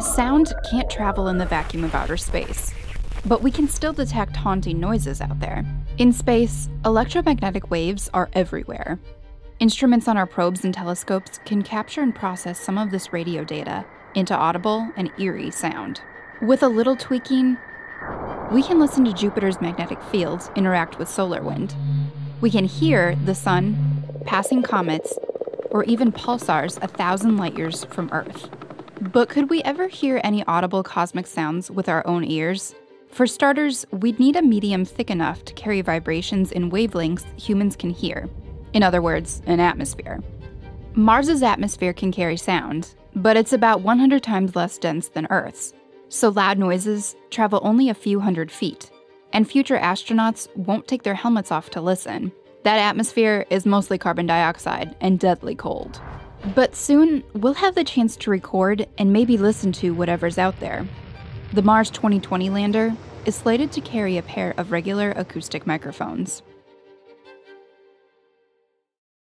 Sound can't travel in the vacuum of outer space, but we can still detect haunting noises out there. In space, electromagnetic waves are everywhere. Instruments on our probes and telescopes can capture and process some of this radio data into audible and eerie sound. With a little tweaking, we can listen to Jupiter's magnetic field interact with solar wind. We can hear the sun, passing comets, or even pulsars a thousand light years from Earth. But could we ever hear any audible cosmic sounds with our own ears? For starters, we'd need a medium thick enough to carry vibrations in wavelengths humans can hear. In other words, an atmosphere. Mars's atmosphere can carry sound, but it's about 100 times less dense than Earth's so loud noises travel only a few hundred feet, and future astronauts won't take their helmets off to listen. That atmosphere is mostly carbon dioxide and deadly cold. But soon, we'll have the chance to record and maybe listen to whatever's out there. The Mars 2020 lander is slated to carry a pair of regular acoustic microphones.